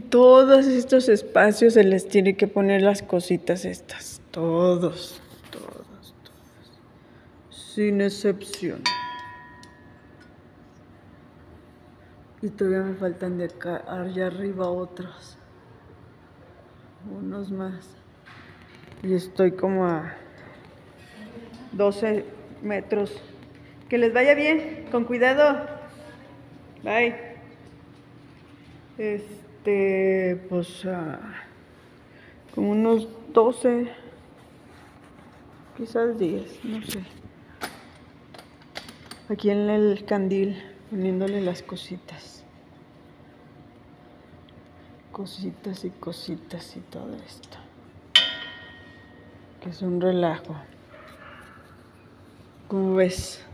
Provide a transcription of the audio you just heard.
todos estos espacios se les tiene que poner las cositas estas. Todos, todos, todos. Sin excepción. Y todavía me faltan de acá, allá arriba otros. Unos más. Y estoy como a 12 metros. Que les vaya bien, con cuidado. Bye. Este, pues, uh, como unos 12, quizás 10, no sé. Aquí en el candil, poniéndole las cositas. Cositas y cositas y todo esto. Que es un relajo. ¿Cómo ves?